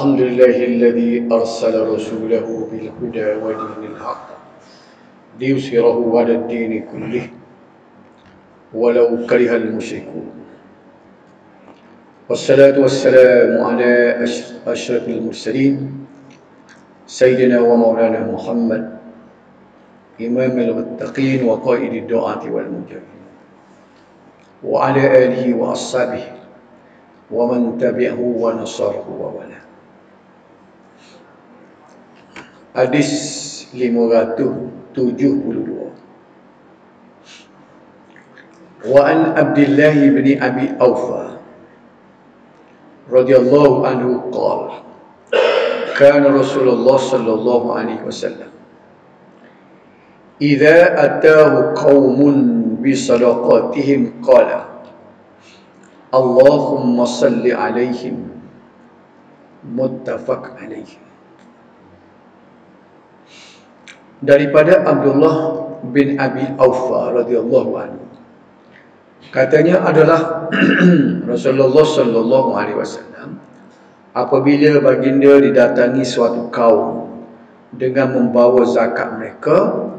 الحمد لله الذي أرسل رسوله بالهدى ودين الحق ليظهره على الدين كله ولو كره المشركون. والصلاة والسلام على أشرف المرسلين سيدنا ومولانا محمد إمام المتقين وقائد الدعاة والمجاهدين وعلى آله وأصحابه ومن تبعه ونصره وولاه Hadis 572 Wa an Abdullah bin Abi Aufa radhiyallahu anhu qala kana Rasulullah sallallahu alaihi wasallam idza atahu qaumun bi sadaqatihim qala Allahumma salli alaihim muttafaq alaihim daripada Abdullah bin Abi Aufa radhiyallahu anhu. Katanya adalah Rasulullah sallallahu alaihi wasallam apabila baginda didatangi suatu kaum dengan membawa zakat mereka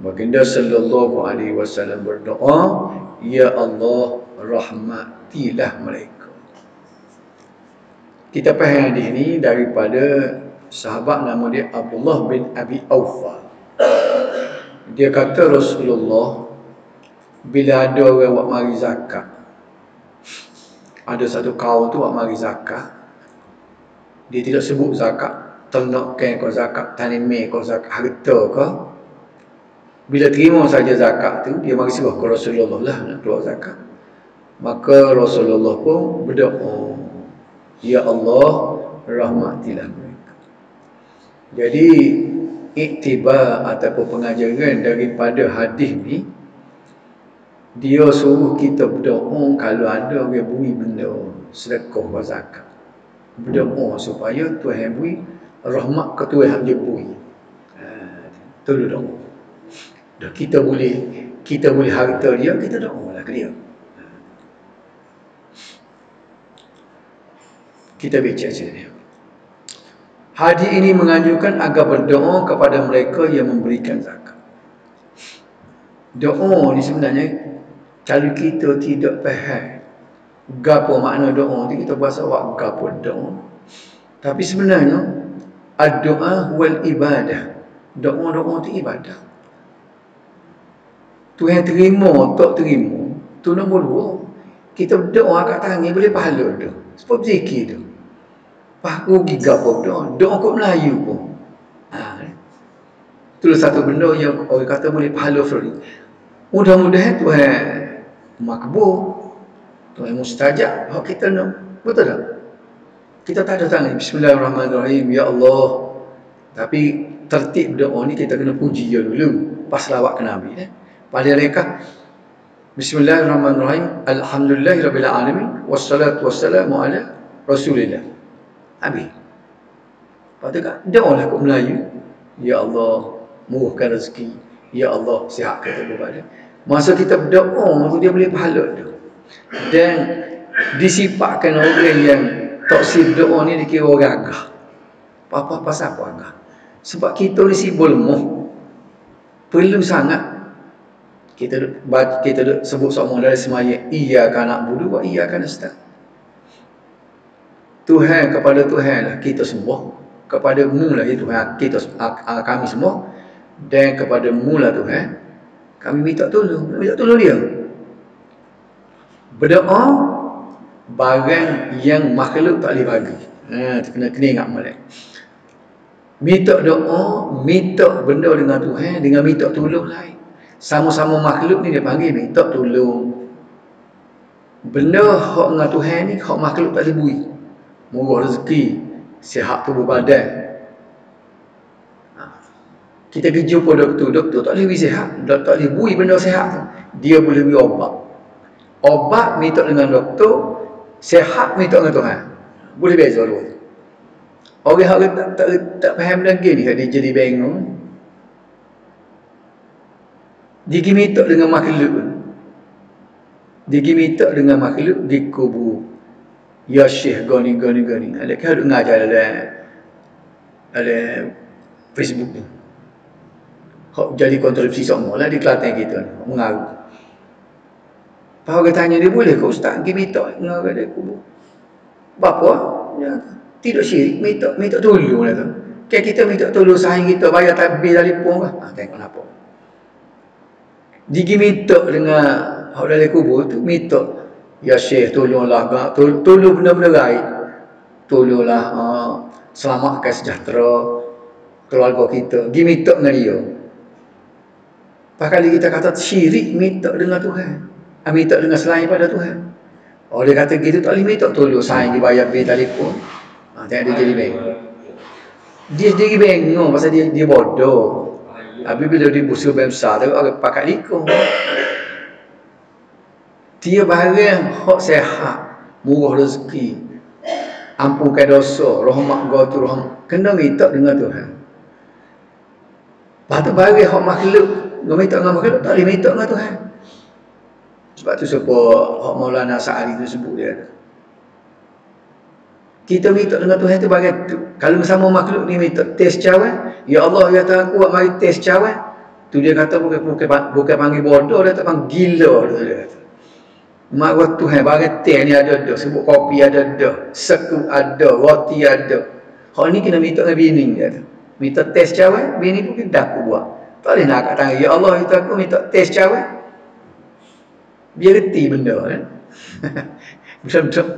baginda sallallahu alaihi wasallam berdoa ya Allah rahmatilah mereka kita faham hadis ini daripada sahabat nama dia Abdullah bin Abi Aufa dia kata Rasulullah bila ada orang buat mari zakat ada satu kaum tu buat mari zakat dia tidak sebut zakat ternak kan kau zakat tanimih kau zakat harta kau bila terima saja zakat tu dia mari suruh ke Rasulullah lah nak keluar zakat. Maka Rasulullah pun berdoa ya Allah rahmatilah mereka. Jadi iktibar ataupun pengajaran daripada hadis ni dia suruh kita berdoa kalau ada orang beri benda sedekah wa zakat. Berdoa supaya Tuhan beri rahmat ke Tuhan dia beri. Ha, tu doa. Dan kita boleh kita boleh harta dia kita doa lah ke dia. Ha. kita baca cerita dia Hadis ini menganjurkan agar berdoa kepada mereka yang memberikan zakat. Doa ni sebenarnya kalau kita tidak faham gapo makna doa tu kita bahasa awak gapo doa. Tapi sebenarnya doa wal ibadah. Doa-doa tu ibadah. Tuhan terima tak terima tu nombor dua. Kita berdoa kat tangan boleh pahala tu. Sebab zikir tu. Paku giga pun doa. Doa kok Melayu pun. Ha. Itulah satu benda yang orang kata boleh pahala free. Mudah-mudahan Tuhan makbul. Tuhan mustajab. Hak kita nak. Betul tak? Kita tak ada tangan. Bismillahirrahmanirrahim. Ya Allah. Tapi tertib doa ni kita kena puji dia dulu. Pas lawak ke Nabi. Eh? Pada mereka. Bismillahirrahmanirrahim. Alhamdulillahirrahmanirrahim. Wassalatu wassalamu ala Rasulillah. Habis. Lepas tu kan, doalah kat Melayu. Ya Allah, murahkan rezeki. Ya Allah, sihatkan kita kepada. Masa kita berdoa, tu dia boleh pahala tu. Dan disifatkan orang yang toksik doa ni dikira orang agah. Apa-apa pasal apa agah? Sebab kita ni sibuk lemah. Perlu sangat kita kita sebut semua dari semaya iya kan nak budu iya kan nasta'in Tuhan kepada Tuhan lah kita semua. Kepada mu lah ya Tuhan kita kami semua. Dan kepada mu lah Tuhan kami minta tolong. Minta tolong dia. Berdoa barang yang makhluk tak boleh bagi. Ha, kena, kena ingat malak minta doa minta benda dengan Tuhan dengan minta tolong lain. Sama-sama makhluk ni dia panggil minta tolong. Benda hak dengan Tuhan ni hak makhluk tak boleh murah rezeki, sihat tubuh badan. Ha. Kita pergi jumpa doktor, doktor tak boleh beri sihat, doktor tak boleh beri benda sihat. Dia boleh beri obat. Obat minta dengan doktor, sihat minta dengan Tuhan. Boleh beza dua Orang yang tak, tak, tak faham lagi ni, dia jadi bingung. Dia minta dengan makhluk. Dia minta dengan makhluk, dia kubur Ya Syekh goni goni goni. Kan duk ngajar ada ada Facebook ni. Hok jadi kontroversi semua lah di Kelantan kita ni. Mengaruh. Pak dia tanya dia boleh ke ustaz pergi minta dengan dia kubur. Bapa ya, tidak syirik minta minta tolong lah tu. Kayak kita minta tolong sahing kita bayar tabir telefon lah. Ha, tengok kenapa. Digi minta dengan hak dalam kubur tu minta Ya Syekh tolonglah tol tolong benda-benda baik. Tolonglah uh, selamatkan sejahtera keluarga kita. Gi minta dengan dia. Pakali kita kata syirik minta dengan Tuhan. Ah, minta dengan selain pada Tuhan. Dia kata gitu tak boleh minta tolong saya dibayar bil telefon. Ha, tengok dia jadi beng. Dia sendiri bengong pasal dia dia bodoh. Habis bila dia busuk besar tu agak pakat likung. Dia barang hak sehat, murah rezeki, ampunkan dosa, rahmat tu rahmat. Kena minta dengan Tuhan. Lepas tu barang hak makhluk, kau minta dengan makhluk, tak boleh minta dengan Tuhan. Sebab tu siapa hak Maulana Sa'ali tu sebut dia. Kita minta dengan Tuhan tu bagai tu. Kalau sama makhluk ni minta tes cawan, ya Allah ya Tuhan aku mari tes cawan. Tu dia kata bukan bukan, bukan panggil bodoh, dia tak panggil gila dia kata. Mak waktu bagi teh ni ada ada, sebut kopi ada ada, seku ada, roti ada. Hal ni kena minta dengan bini dia. Minta tes cawan, bini pun kita aku buat. Tak boleh nak kat tangan. Ya Allah, itu aku minta tes cawan. Biar reti benda kan. Betul-betul.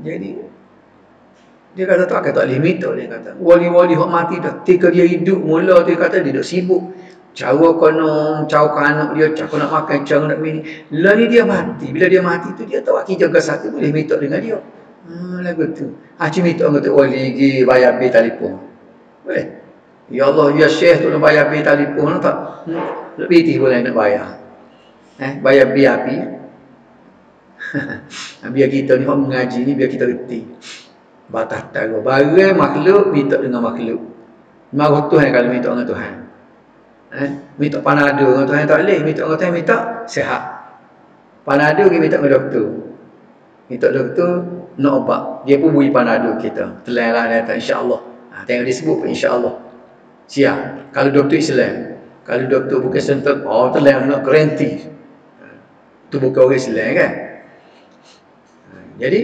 Jadi dia kata tak kata tak limit dia kata. Wali-wali hok mati dah. Ketika dia hidup mula dia kata dia dah sibuk cara kena cara anak dia cara nak makan cara nak minum. Lah ni dia mati bila dia mati tu dia tahu aki jaga satu boleh minta dengan dia. Ha lagu tu. Ha cuma minta dengan tu. Wali gi bayar bil telefon. Boleh? Ya Allah ya syekh tu nak bayar bil telefon tak? Hmm. lebih boleh nak bayar. Eh bayar bil api. Biar kita ni orang mengaji ni biar kita reti. Batas tak barang makhluk minta dengan makhluk. Mahu Tuhan kalau minta dengan Tuhan eh, minta panado dengan Tuhan tak boleh minta dengan Tuhan minta sehat. Panado kita minta dengan doktor. Minta doktor nak obat. Dia pun beri panado kita. Telan lah dia insyaAllah. Ha, tengok dia sebut pun insyaAllah. Siap. Kalau doktor Islam kalau doktor bukan sentuh oh telan nak garanti ha, tu bukan orang Islam kan? Ha, jadi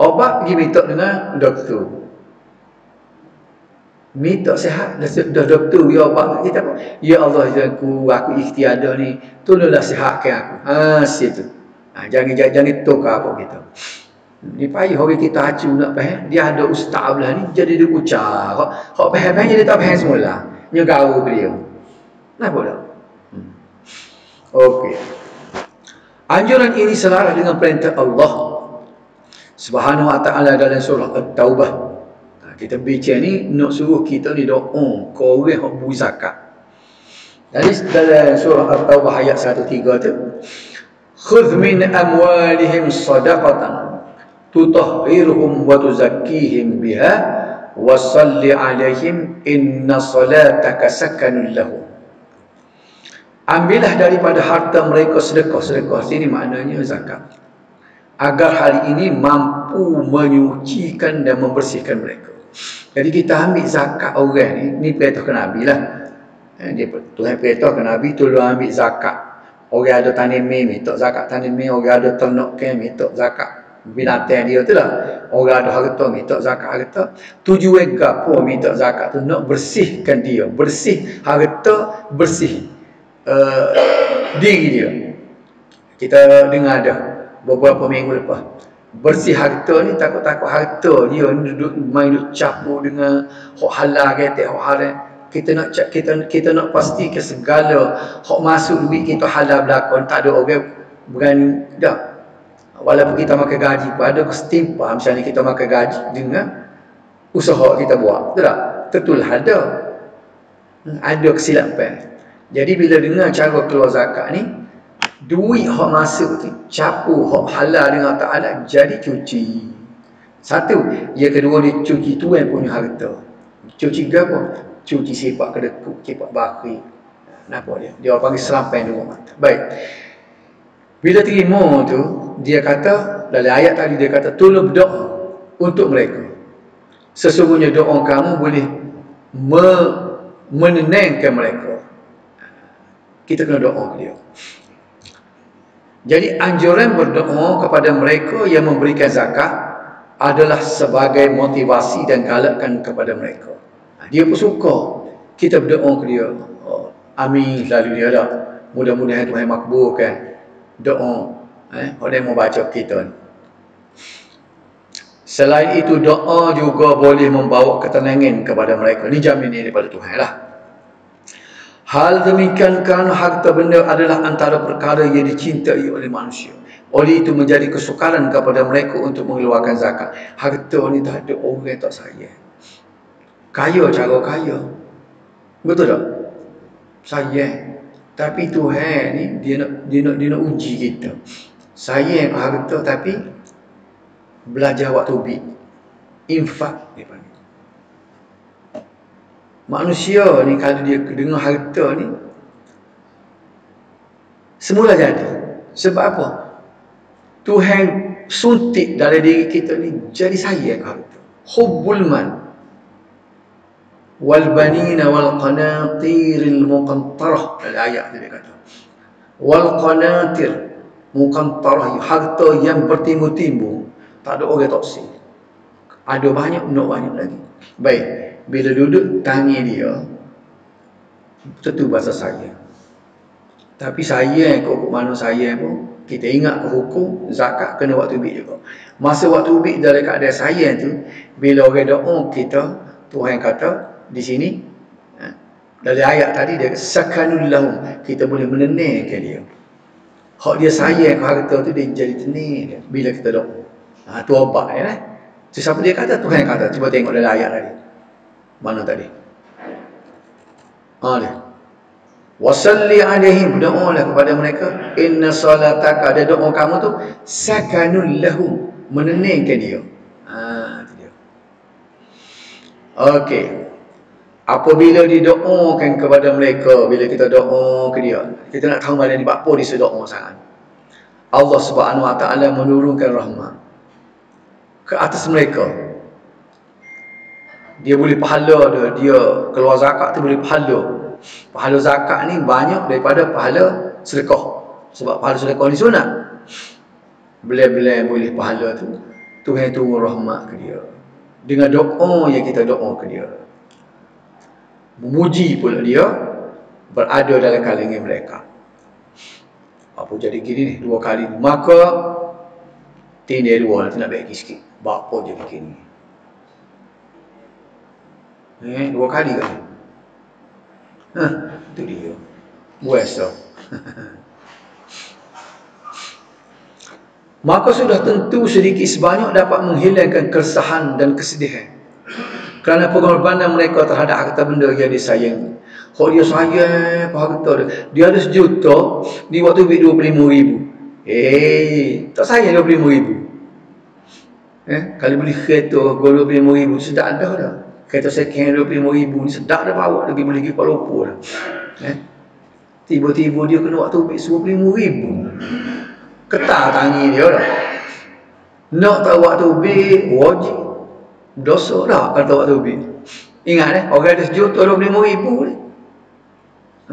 obat dia minta dengan doktor minta sihat. Dah doktor ya Allah kita apa? Ya Allah aku aku ikhtiar ni tolonglah sihatkan aku. Ha situ. Ha, jangan jangan, jangan tukar apa kita. Ni payah orang kita acu nak faham dia ada ustaz belah ni jadi dia ucap. Hok faham faham jadi tak faham semula. Nya gaul beliau nah boleh hmm. okey. Anjuran ini selaras dengan perintah Allah Subhanahu wa taala dalam surah At-Taubah kita baca ni nak suruh kita ni doa kau orang hak bui zakat. Jadi dalam surah At-Taubah ayat 13 tu khudh min amwalihim sadaqatan tutahhiruhum wa tuzakkihim biha wa salli alaihim inna salataka sakanun lahum. Ambillah daripada harta mereka sedekah. Sedekah sini maknanya zakat. Agar hari ini mampu menyucikan dan membersihkan mereka. Jadi kita ambil zakat orang ni, ni perintah ke Nabi lah. Eh, dia, Tuhan perintah ke Nabi, tolong ambil zakat. Orang ada tanim mi, minta zakat tanim mi. Orang ada ternak kan, minta zakat binatang dia tu lah. Orang ada harta, minta zakat harta. Tujuan apa minta zakat tu? Nak bersihkan dia. Bersih harta, bersih uh, diri dia. Kita dengar dah beberapa minggu lepas bersih harta ni takut-takut harta dia duduk main duduk campur dengan hak halal kata hak haram kita nak kita kita nak pasti ke segala hak masuk duit kita halal belakon tak ada orang berani dah. Walaupun kita makan gaji pun ada kesetimpah misalnya kita makan gaji dengan usaha kita buat betul tak? Tentulah ada. Ada kesilapan. Jadi bila dengar cara keluar zakat ni duit hak masuk tu capu hak halal dengan Ta'ala jadi cuci satu yang kedua dia cuci tu yang punya harta cuci apa? cuci sifat kedekut sifat bakri kenapa dia? dia orang panggil selampai dua mata baik Bila terima tu, dia kata, dalam ayat tadi dia kata, tolong berdoa untuk mereka. Sesungguhnya doa kamu boleh me menenangkan mereka. Kita kena doa ke dia. Jadi anjuran berdoa kepada mereka yang memberikan zakat adalah sebagai motivasi dan galakkan kepada mereka. Dia pun suka kita berdoa ke dia. Oh, amin selalu dia dah. Mudah-mudahan Tuhan makbulkan doa eh orang yang membaca kita. Selain itu doa juga boleh membawa ketenangan kepada mereka. Ini jaminan daripada Tuhan lah. Hal demikian kerana harta benda adalah antara perkara yang dicintai oleh manusia. Oleh itu menjadi kesukaran kepada mereka untuk mengeluarkan zakat. Harta ni tak ada orang yang tak sayang. Kaya cara kaya. Betul tak? Sayang. Tapi Tuhan ni dia nak dia nak dia nak uji kita. Sayang harta tapi belajar waktu bi infak dia panggil manusia ni kalau dia dengar harta ni semula jadi. Sebab apa? Tuhan suntik dalam diri kita ni jadi sayang harta. Hubbul man wal banina wal qanatiril muqantarah. Ada ayat dia kata. Wal qanatir muqantarah. Harta yang bertimbul-timbul tak ada orang toksik. Ada banyak, nak banyak lagi. Baik. Bila duduk tangi dia, tentu bahasa saya. Tapi saya, kok mana saya pun, kita ingat hukum, zakat kena waktu bik juga. Masa waktu bik dari keadaan saya tu, bila orang doa kita, Tuhan kata, di sini, ha, dari ayat tadi, dia sakanul lahum, kita boleh menenangkan dia. Hak dia sayang harta tu, dia jadi tenang bila kita doa. Ha, tu obat ya. Eh? So, siapa dia kata? Tuhan kata. Cuba tengok dalam ayat tadi. Mana tadi? Ha. Wasalli alaihim doalah kepada mereka inna salataka ada doa kamu tu sakanul lahum menenangkan dia. Ha dia. Okey. Apabila didoakan kepada mereka bila kita doa ke dia, kita nak tahu mana ni apa dia doa sangat. Allah Subhanahu Wa Taala menurunkan rahmat ke atas mereka dia boleh pahala dia, dia keluar zakat tu boleh pahala. Pahala zakat ni banyak daripada pahala sedekah. Sebab pahala sedekah ni sunat. Bila-bila boleh pahala tu Tuhan tu rahmat ke dia. Dengan doa yang kita doa ke dia. Memuji pula dia berada dalam kalangan mereka. Apa jadi gini ni? Dua kali. Maka tindak dua nak bagi sikit. Bapa dia bikin ni. Eh, dua kali kan? Hah, itu dia. Biasa. Maka sudah tentu sedikit sebanyak dapat menghilangkan keresahan dan kesedihan. Kerana pengorbanan mereka terhadap harta benda yang disayang. Kalau dia sayang harta dia. Dia ada sejuta, di waktu duit 25 ribu. Eh, tak sayang 25 ribu. Eh, kalau beli kereta RM25,000 sedap dah dah. Kereta second RM25,000 ni sedap dah bawa lagi boleh pergi Kuala Lumpur. Eh. Tiba-tiba dia kena waktu ambil RM25,000. Ketar tangi dia dah. Nak tahu waktu ambil wajib. Dosa dah kalau tahu waktu ambil. Ingat eh, orang ada sejuta RM25,000 ni.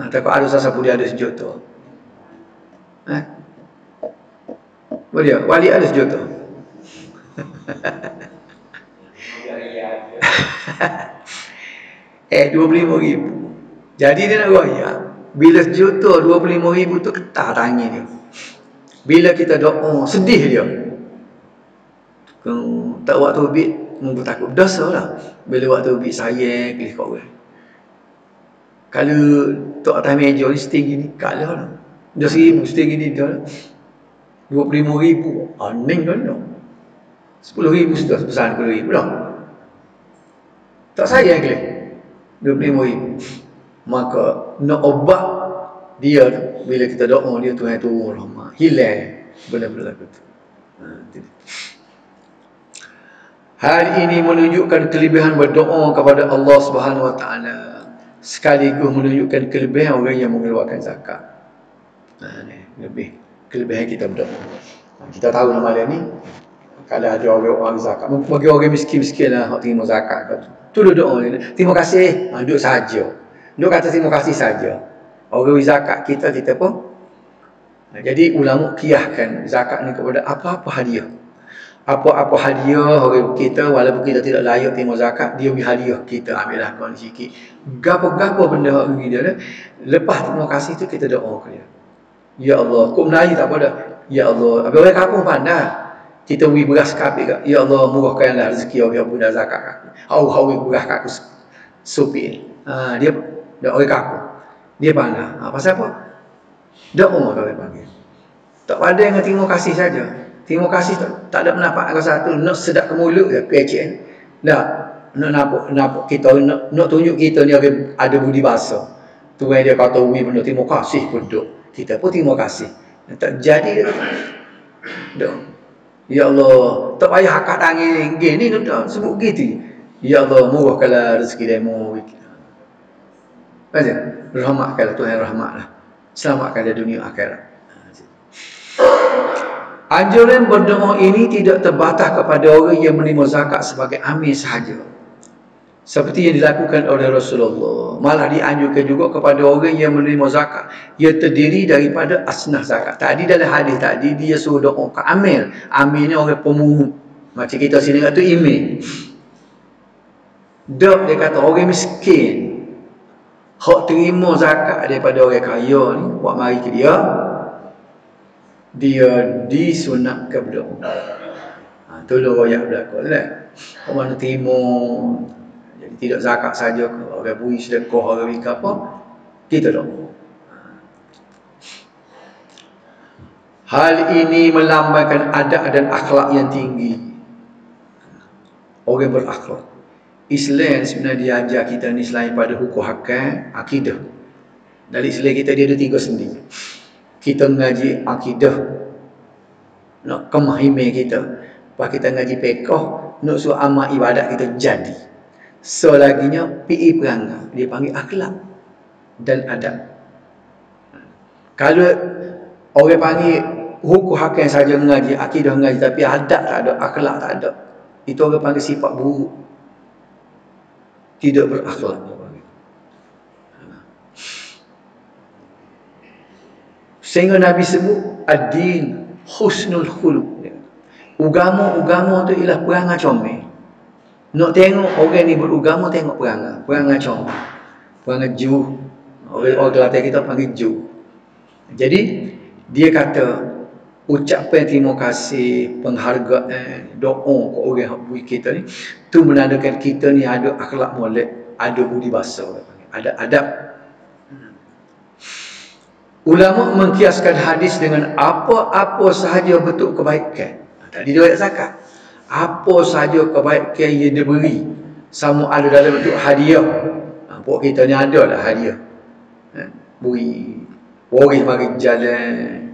Ha, takut ada sasa pun dia ada sejuta. Eh. Dia? Wali ada sejuta. eh 25 ribu. Jadi dia nak raya bila sejuta 25 ribu tu ketar tangan dia. Bila kita doa sedih dia. Tak waktu bit mungkin takut dosa lah. Bila waktu bit saya pilih kau orang. Kalau tak atas meja ni setinggi ni kalah lah dia seribu setinggi ni dia lah. 25 ribu aning kan lah Sepuluh ribu sudah sebesar sepuluh ribu dah. Tak sayang ke? Dua puluh ribu. Maka nak obat dia bila kita doa dia tu rahmat. Hilang benda-benda tu. Ha, Hal ini menunjukkan kelebihan berdoa kepada Allah Subhanahu Wa Taala sekaligus menunjukkan kelebihan orang yang mengeluarkan zakat. Ha, ni, lebih kelebihan kita berdoa. Kita tahu nama dia ni kalau ada orang orang zakat, bagi orang miskin-miskin lah hak terima zakat. Tu doa ni. Terima kasih, ha, duduk saja. Duduk kata terima kasih saja. Orang zakat kita kita pun jadi ulama kiahkan zakat ni kepada apa-apa hadiah. Apa-apa hadiah orang kita walaupun kita tidak layak terima zakat, dia beri hadiah kita ambillah kau sikit. Gapo-gapo benda hak dia lepas terima kasih tu kita doa ke dia. Ya Allah, kau menayi tak pada. Ya Allah, apa orang kampung pandai. Kita beri beras kapi. Ya Allah, murahkanlah rezeki orang yang zakat aku. Hau hau beras aku supi. Ha, dia dia orang kampung. Dia pandai. Ha, pasal apa? Doa kalau dia panggil. Tak pada yang terima kasih saja. Terima kasih tak, tak ada pendapat angka satu. Nak sedap ke mulut ke PHN. Tak. Nak nampak, nampak kita, nak, nak tunjuk kita ni ada budi bahasa. Tu yang dia kata, Ui benda terima kasih pun duk kita pun terima kasih. Tak jadi kata. Ya Allah, tak payah akak tangan gini ni dah sebut gitu. Ya Allah, murahkanlah rezeki demo. Baca, rahmatkanlah Tuhan rahmatlah. Selamatkan dia dunia akhirat. Anjuran berdoa ini tidak terbatas kepada orang yang menerima zakat sebagai amir sahaja. Seperti yang dilakukan oleh Rasulullah. Malah dianjurkan juga kepada orang yang menerima zakat. Ia terdiri daripada asnah zakat. Tadi dalam hadis tadi dia suruh doa ke amir amir ni orang pemungut. Macam kita sini kata imam dok dia kata orang miskin. Hak terima zakat daripada orang kaya ni buat mari ke dia? Dia disunatkan berdoa ha, tu lah royak belakang lah. Orang terima? Tidak zakat saja ke? Orang bui sedekah orang beri apa? Kita tak hal ini melambangkan adab dan akhlak yang tinggi. Orang berakhlak Islam sebenarnya dia ajar kita ni selain pada hukum hakam akidah. Dari Islam kita dia ada tiga sendi. Kita mengaji akidah. Nak kemahimah kita. Lepas kita ngaji pekoh Nak suruh amal ibadat kita jadi. Selaginya PE perangai. Dia panggil akhlak Dan adab. Kalau Orang panggil Hukum hakim saja mengaji Akidah mengaji Tapi adab tak ada Akhlak tak ada Itu orang panggil sifat buruk Tidak berakhlak Sehingga Nabi sebut Ad-din husnul khuluk Ugama-ugama tu ialah perangai comel nak tengok orang ni beragama tengok perangai. Perangai comel. Perangai ju. Orang, orang Kelantan kita panggil ju. Jadi, dia kata, ucapan terima kasih, penghargaan, doa ke orang yang beri kita ni, tu menandakan kita ni ada akhlak molek, ada budi bahasa, ada adab. Ulama mengkiaskan hadis dengan apa-apa sahaja bentuk kebaikan. Tadi dia ayat zakat apa saja kebaikan yang dia beri sama ada dalam bentuk hadiah ha, kita ni ada lah hadiah ha, beri waris mari jalan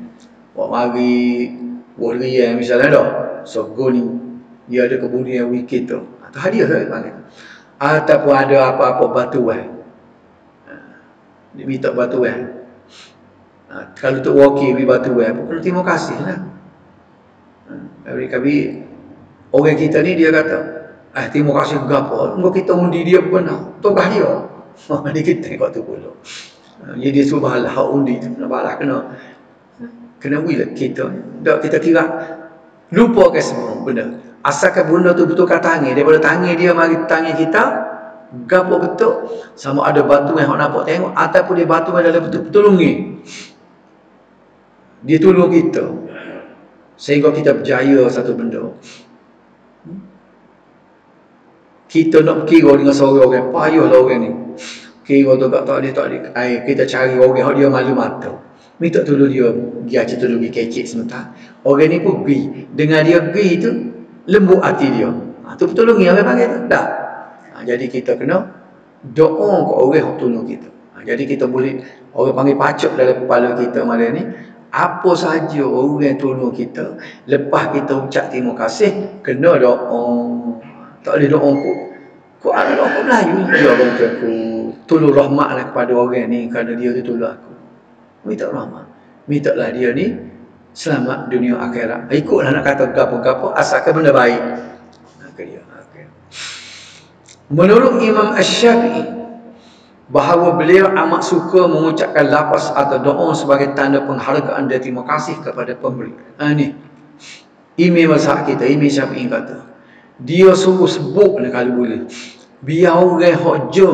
buat mari waris misalnya dah so go ni dia ada kebun yang wikit tu atau ha, hadiah lah panggil ataupun ada apa-apa batuan ha, dia minta batuan ha, kalau tu wakil beri batuan pun terima kasih lah ha, kami Orang kita ni dia kata, eh terima kasih gapo. Engko kita undi dia benar. Togah dia. Ha kita tengok tu pula. Jadi dia suruh bahalah undi tu. Bahalah kena kena wila kita. Tak kita kira lupa ke semua benda. Asalkan benda tu betul kat tangan daripada tangan dia mari tangan kita gapo betul. Sama ada batu yang nampak tengok ataupun dia batu yang dalam betul pertolongi dia tolong kita. Sehingga kita berjaya satu benda. Kita nak kira dengan seorang orang. Payahlah orang ni. Kira tu tak tak dia tak dia ai kita cari orang dia malu mata minta tolong dia. Dia aja tolong dia kecek sebentar. Orang ni pun pergi. Dengan dia pergi tu lembut hati dia. Ha, tu tolong dia orang panggil tu. Dah. Ha, jadi kita kena doa ke orang yang tolong kita. Ha, jadi kita boleh orang panggil pacuk dalam kepala kita malam ni. Apa saja orang yang tolong kita lepas kita ucap terima kasih kena doa. Tak boleh doa aku. Kau ada doa aku Melayu. Ya Allah aku. Tolong rahmatlah kepada orang ni kerana dia tu tolong aku. Minta rahmat. Minta lah dia ni selamat dunia akhirat. Ikutlah nak kata gapo-gapo asalkan benda baik. Menurut Imam Ash-Syafi'i bahawa beliau amat suka mengucapkan lapas atau doa sebagai tanda penghargaan dan terima kasih kepada pemberi. Ha ni. Imam mazhab kita, Imam Syafi'i kata, dia suruh sebut ni kalau boleh. Biar orang hojo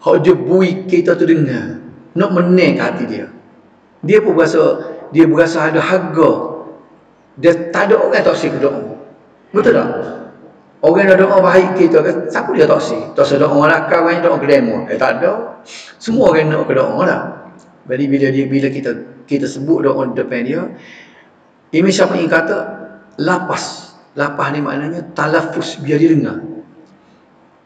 hojo bui kita tu dengar. Nak meneng hati dia. Dia pun berasa dia berasa ada harga. Dia tak ada orang tak sik doa. Betul tak? Orang dah doa baik kita siapa dia tak si? Tak sedar orang lah kawan doa ke demo. Eh tak ada. Semua orang nak doa lah. Jadi bila dia bila kita kita sebut doa depan dia, Imam Syafi'i kata lapas. Lapas ni maknanya talafus biar dia dengar.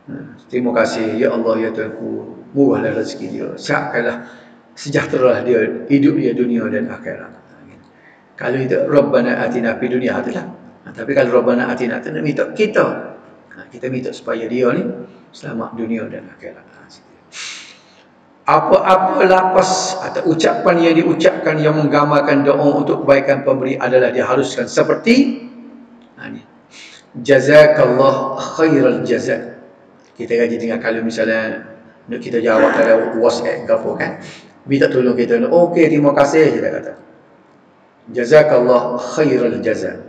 Hmm, terima kasih ya Allah ya Tuhanku. Murahlah rezeki dia. Siapkanlah sejahtera dia hidup dia dunia dan akhirat. Kalau itu Rabbana atina fi dunia itulah. Ha, tapi kalau Rabbana atina tu minta kita. Ha, kita minta supaya dia ni selamat dunia dan akhirat. Ha, Apa-apa lapas atau ucapan yang diucapkan yang menggambarkan doa untuk kebaikan pemberi adalah diharuskan seperti ha, ni. Jazakallah khairal jazak. Kita kaji dengan kalau misalnya nak kita jawab dalam WhatsApp ke apa kan. Minta tolong kita okey terima kasih kita kata. Jazakallah khairal jaza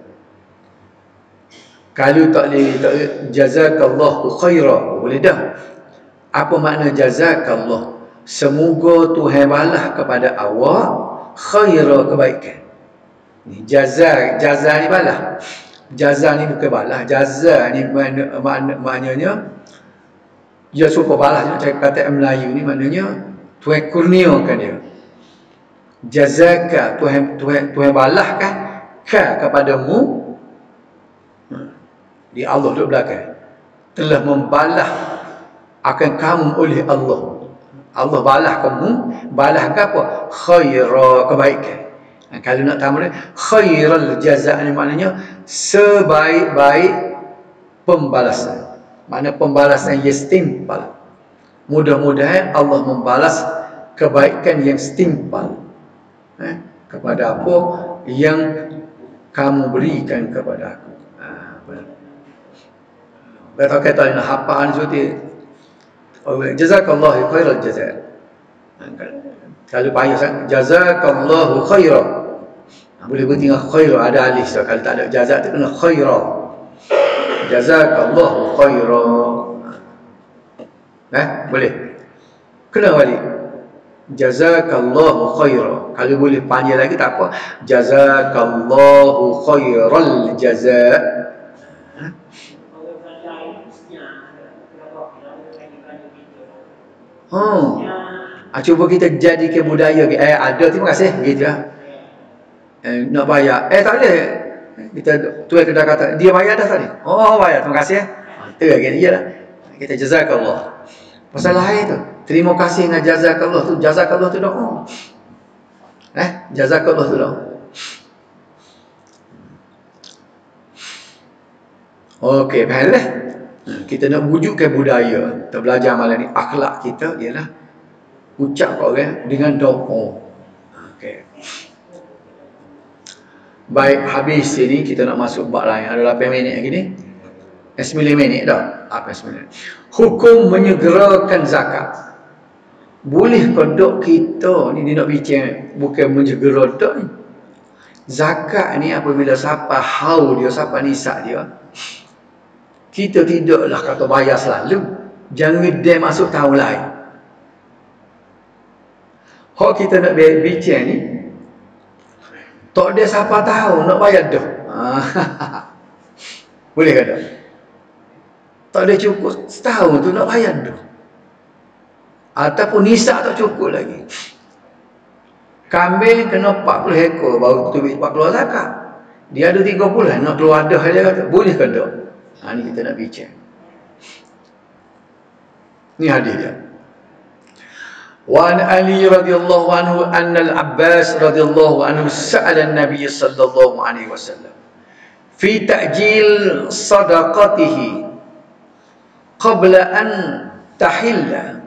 kalau tak boleh tak jazakallah khaira boleh dah. Apa makna jazakallah? Semoga Tuhan balas kepada awak khaira kebaikan. Ni jaza jaza ni balas. Jaza ni bukan balas jaza ni makna, maknanya dia suka balas kata Melayu ni maknanya Tuhan kurniakan dia. Jazaka Tuhan Tuhan Tuhan balahkan ka kepadamu di Allah duduk belakang telah membalah akan kamu oleh Allah. Allah balah kamu, balah ke apa? Khaira kebaikan. Ha, kalau nak tambah khairal jazaa ni maknanya sebaik-baik pembalasan. Mana pembalasan yang setimpal. Mudah-mudahan Allah membalas kebaikan yang setimpal eh, kepada apa yang kamu berikan kepada aku. Ha, kata ini hafal suti. Oh, jazakallahu khairal jazaa. Ha? Kalau payah sangat jazakallahu khairan. Ha, boleh berhenti dengan khairan ada alif kalau tak ada jazak tu kena khairan. Jazakallahu khairan. Eh, boleh. Kena balik. Jazakallahu khaira. Kalau boleh panjang lagi tak apa. Jazakallahu khairal jaza. Oh. Ah, cuba kita jadikan budaya eh ada terima kasih gitu lah. Eh, nak bayar. Eh tak ada. Kita tuan kita kata dia bayar dah tadi. Oh bayar terima kasih. Tu lagi dia lah. Kita jazakallah. Pasal lain tu. Terima kasih dengan jazakallah tu. Jazakallah tu doa. Eh, jazakallah tu doa. Okey, faham dah? Kita nak wujudkan budaya. Kita belajar malam ni. Akhlak kita ialah ucap orang dengan doa. Okey. Baik, habis sini kita nak masuk bab lain. Ada 8 minit lagi ni. 9 minit dah. Apa 9 minit? Hukum menyegerakan zakat. Boleh kodok kita ni dia nak bincang bukan menyegera dak ni. Zakat ni apabila siapa hau dia, siapa nisak dia. Kita tidaklah kata bayar selalu. Jangan dia masuk tahun lain. Hak kita nak bincang ni tak ada siapa tahu nak bayar dah. Boleh ke tak? Tak ada cukup setahun tu nak bayar tu. Ataupun nisak tak cukup lagi. Kambing kena 40 ekor baru tu buat keluar zakat. Dia ada 30 nak keluar dah dia kata. Boleh ke tak? Ha, ni kita nak bincang. Ni hadis dia. وعن علي رضي الله عنه أن العباس رضي الله عنه سأل النبي صلى الله عليه وسلم في تأجيل صدقته قبل أن تحل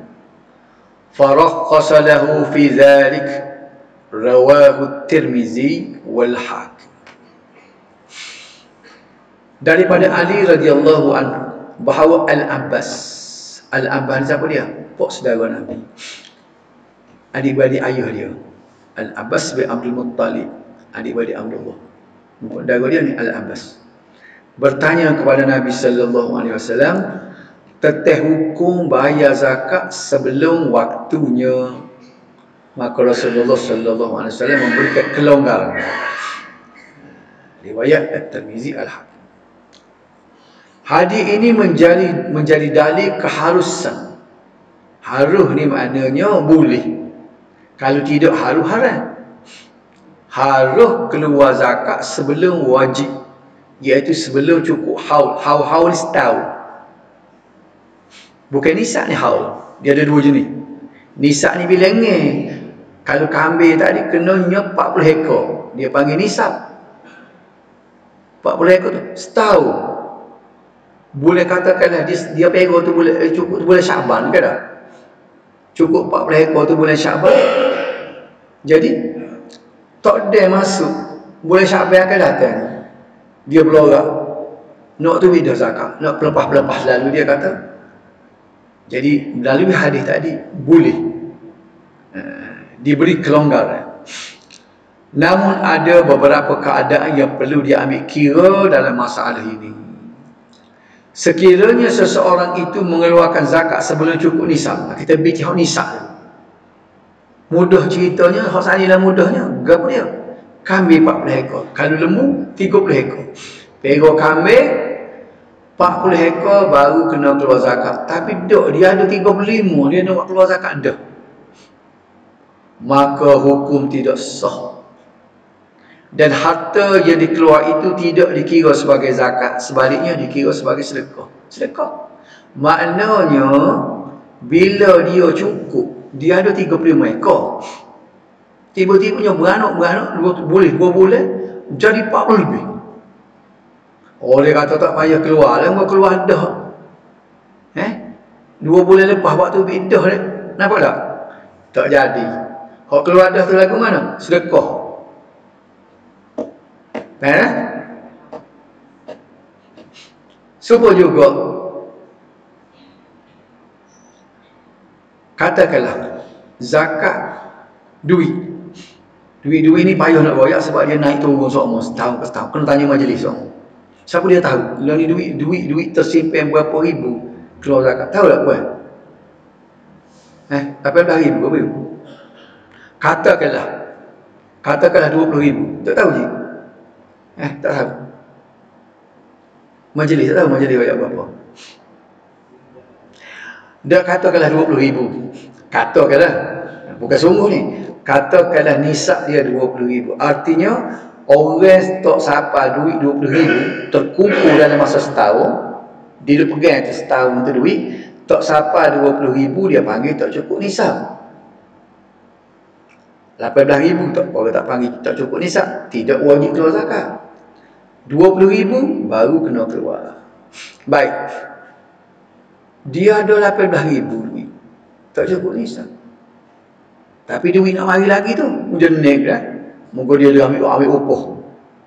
فرخص له في ذلك rawahu tirmizi wal hakim daripada Ali radhiyallahu anhu bahawa Al-Abbas Al-Abbas siapa dia? Pok saudara Nabi adik-beradik ayah dia. Al-Abbas bin Abdul Muttalib. Adik-beradik Abdullah. Saudara dia ni Al-Abbas. Bertanya kepada Nabi sallallahu alaihi wasallam teteh hukum bayar zakat sebelum waktunya? Maka Rasulullah sallallahu alaihi wasallam memberikan kelonggaran. Riwayat At-Tirmizi Al-Hakim Hadis ini menjadi menjadi dalil keharusan. Haruh ni maknanya boleh. Kalau tidak haruh haram. Haruh keluar zakat sebelum wajib. Iaitu sebelum cukup haul. Haul-haul setahun. Bukan nisak ni haul. Dia ada dua jenis. Nisak ni bilangnya. Kalau kambing tadi kenanya 40 ekor. Dia panggil nisak. 40 ekor tu setahun boleh katakanlah dia, dia pego tu boleh eh, cukup tu boleh Syaban ke tak? Cukup 40 ekor tu boleh Syaban. Jadi tak ada masuk boleh Syaban akan datang. Dia belorak. Nak tu bidah zakat, nak pelepah-pelepah lalu dia kata. Jadi melalui hadis tadi boleh uh, diberi kelonggaran. Namun ada beberapa keadaan yang perlu diambil kira dalam masalah ini. Sekiranya seseorang itu mengeluarkan zakat sebelum cukup nisab, kita bincang nisab. Mudah ceritanya, hak sana lah mudahnya. Gapa dia? Kambing 40 ekor. Kalau lembu, 30 ekor. Pego kambing, 40 ekor baru kena keluar zakat. Tapi dok, dia ada 35, dia nak keluar zakat dah. Maka hukum tidak sah dan harta yang dikeluar itu tidak dikira sebagai zakat sebaliknya dikira sebagai sedekah sedekah maknanya bila dia cukup dia ada 35 ekor. Tiba-tiba dia beranak-beranak boleh dua bulan jadi 40 lebih. Dia kata tak payah keluar lah keluar dah. Eh? Dua bulan lepas waktu bidah dia kenapa tak? Tak jadi. Kalau keluar dah tu lagu mana? Sedekah. Eh? Semua juga katakanlah zakat duit. Duit-duit ni payah nak bayar sebab dia naik turun semua setahun ke setahun. Kena tanya majlis semua. Siapa dia tahu? Kalau ni duit, duit, duit tersimpan berapa ribu keluar zakat. Tahu tak buat? Eh, berapa ribu? Berapa ribu? Katakanlah. Katakanlah 20 ribu. Tak tahu je. Eh, tak tahu. Majlis tak tahu majlis bayar berapa. Dia katakanlah 20 ribu. Katakanlah. Bukan sungguh ni. Katakanlah nisak dia 20 ribu. Artinya, orang tak sapa duit 20 ribu, terkumpul dalam masa setahun, dia pegang tu setahun tu duit, tak sapa 20 ribu, dia panggil tak cukup nisak. 18 ribu tak, orang tak panggil tak cukup nisak. Tidak wajib keluar zakat. 20 ribu baru kena keluar. Baik. Dia ada 18 ribu duit. Tak cukup nisan. Tapi duit nak mari lagi tu. Jenik kan. Moga dia ambil, ambil upah.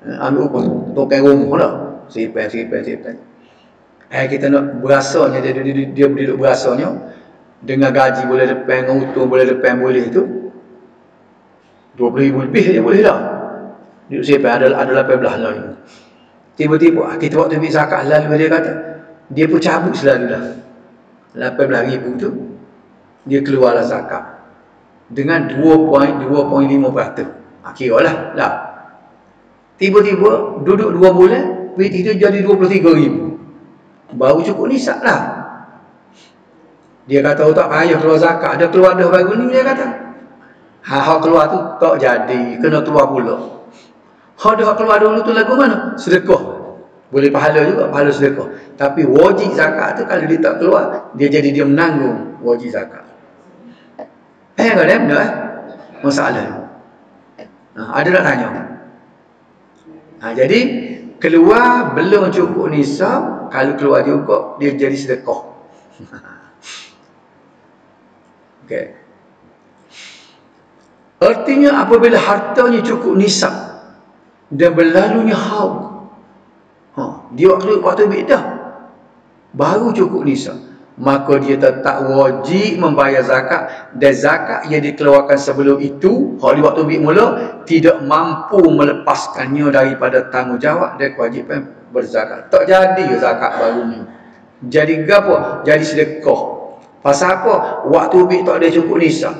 Eh, ambil upah. Tukang rumah lah. Sipan, sipan, sipan. Eh kita nak berasanya. Dia, dia, dia, dia duduk berasanya. Dengan gaji boleh depan, dengan utang boleh depan, boleh tu. 20 ribu lebih dia boleh dah. Duduk sipan ada, ada 18 lah ni. Tiba-tiba kita waktu ambil zakat lalu dia kata dia pun cabut selalu dah. 18 ribu tu dia keluarlah zakat dengan 2.2.5%. Ha, kira lah. lah. Tiba-tiba duduk 2 bulan duit itu jadi 23 ribu. Baru cukup nisab lah. Dia kata oh, tak payah keluar zakat. Ada keluar dah baru ni dia kata. Ha, keluar tu tak jadi. Kena keluar pula. Dah keluar dulu tu lagu mana? Sedekah. Boleh pahala juga, pahala sedekah. Tapi wajib zakat tu kalau dia tak keluar, dia jadi dia menanggung wajib zakat. Eh, kan eh? Benar eh? Masalah. Nah, ada nak tanya? Nah, jadi, keluar belum cukup nisab, kalau keluar juga, dia jadi sedekah. Okey. Artinya apabila hartanya cukup nisab dan berlalunya haul. Dia waktu waktu beda. Baru cukup nisab. Maka dia tetap wajib membayar zakat dan zakat yang dikeluarkan sebelum itu, di waktu bid mula tidak mampu melepaskannya daripada tanggungjawab dan kewajipan berzakat. Tak jadi zakat barunya. Jadi gapo? Jadi sedekah. Pasal apa? Waktu bid tak ada cukup nisab.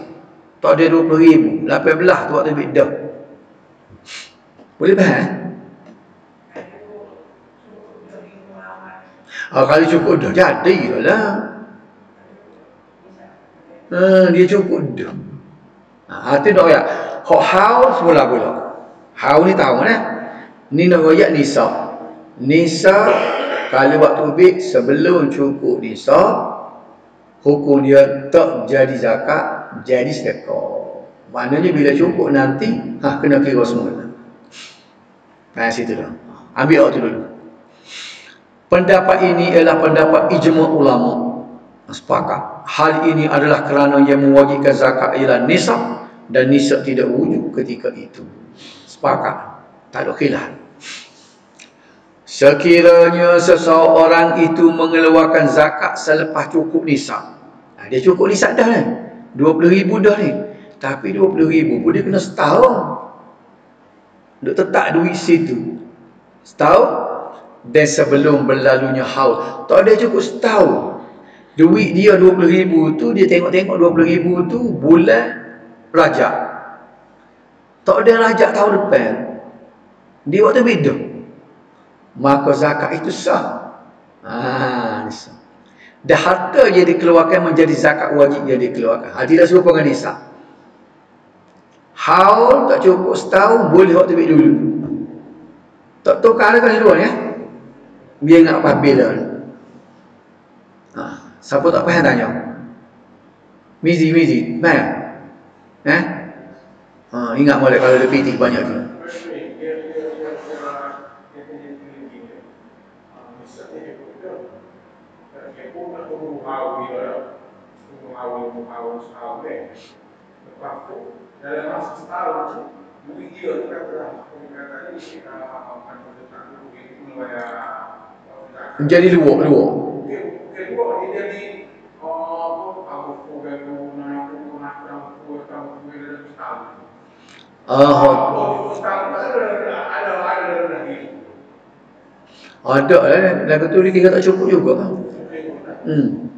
Tak ada 20 ribu. 18 tu waktu bid dah. Boleh faham? Ha, kalau cukup dah, jadi lah. Ha, dia cukup dah. Ha, hati tak ya. Hak haus pula pula. Haus ni tahu kan? Ni nak royak nisa. Nisa kalau waktu bid sebelum cukup nisa, hukum dia tak jadi zakat, jadi sedekah. Maknanya bila cukup nanti, ha, kena kira semula. Nah, situ dah. Ambil waktu dulu. Pendapat ini ialah pendapat ijma ulama. Sepakat. Hal ini adalah kerana yang mewajibkan zakat ialah nisab dan nisab tidak wujud ketika itu. Sepakat. Tak ada khilaf. Sekiranya seseorang itu mengeluarkan zakat selepas cukup nisab. Dia cukup nisab dah kan? 20 ribu dah ni. Tapi 20 ribu pun dia kena setahun. Duk tetap duit situ. Setahun. Dan sebelum berlalunya haul. Tak ada cukup setahun. Duit dia 20 ribu tu, dia tengok-tengok 20 ribu tu bulan rajak. Tak ada rajak tahun depan. Dia waktu beda. Maka zakat itu sah. Sah. Dan harta yang dikeluarkan menjadi zakat wajib yang dikeluarkan. Ha, tidak serupa dengan nisab. Haul tak cukup setahun, boleh waktu tebik dulu. Tak tukar lah kan dua ya. Biar nak apa bila. Ha, siapa tak payah tanya? Mizi, mizi. Mana? Eh? Ha, ingat boleh kalau lebih tinggi banyak tu. dalam masa setahun duit dia tu kata peningkatannya menjadi luar luar kedua jadi Ah, ada lah, lagu tu dia tak cukup juga. Hmm.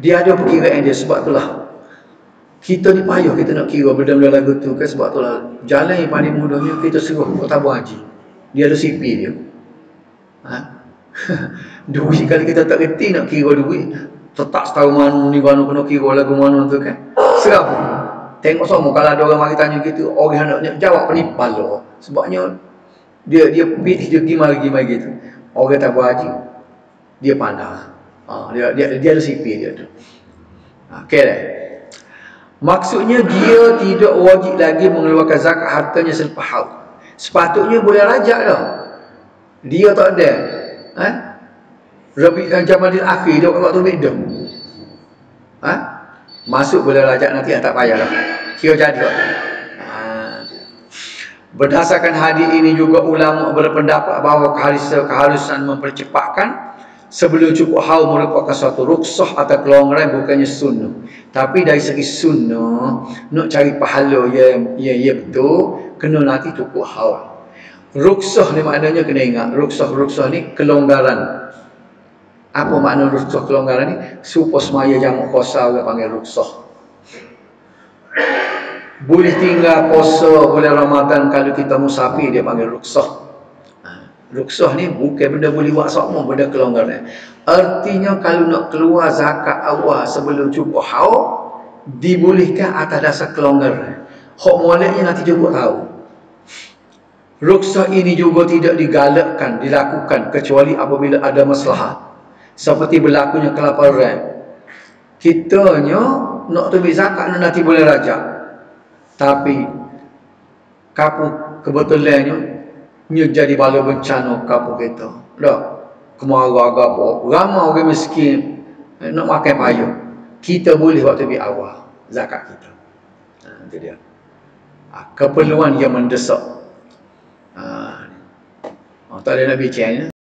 Dia ada perkiraan dia sebab itulah. Kita ni payah kita nak kira benda-benda lagu tu kan? Sebab tu lah jalan yang paling mudahnya kita suruh tabung haji. Dia ada CP dia. Ha? duit kali kita tak reti nak kira duit. Tetap setahun mana ni mana kena kira lagu mana tu kan. Serap. Tengok semua kalau ada orang mari tanya gitu orang nak jawab penipal lah sebabnya dia dia pilih dia gimana-gimana gitu. Orang tabung haji. Dia pandang. Ha, dia, dia, dia ada CP dia tu. Okay lah Maksudnya dia tidak wajib lagi mengeluarkan zakat hartanya selepas haul. Sepatutnya boleh rajak dah. Dia tak ada. Ha? Rabi'kan jamalin akhir dia waktu beda. Ha? Masuk boleh rajak nanti tak payah dah. Kira jadi. Ha. Berdasarkan hadis ini juga ulama berpendapat bahawa keharusan mempercepatkan sebelum cukup haul merupakan suatu ruksah atau kelonggaran bukannya sunnah. Tapi dari segi sunnah, nak cari pahala yang ya, ya betul, kena nanti cukup haul. Ruksah ni maknanya kena ingat, ruksah-ruksah ni kelonggaran. Apa makna ruksah kelonggaran ni? Supaya semaya jamak kuasa orang panggil ruksah. Boleh tinggal puasa, boleh Ramadan kalau kita musafir dia panggil ruksah. Ruksah ni bukan benda boleh buat sama benda kelonggaran. Artinya kalau nak keluar zakat awal sebelum cukup haul dibolehkan atas dasar kelonggaran. Hak mualiknya nanti juga tahu. Ruksah ini juga tidak digalakkan, dilakukan kecuali apabila ada masalah. Seperti berlakunya kelaparan. Kitanya nak tubik zakat nanti boleh rajak. Tapi kapu kebetulannya Nya jadi bala bencana kapu kita. Dah. Kemarau agak. Ramai orang miskin. Eh, nak makan payah. Kita boleh waktu di awal. Zakat kita. Ha. itu dia ha, keperluan yang mendesak ha, oh, tak ada nak bincang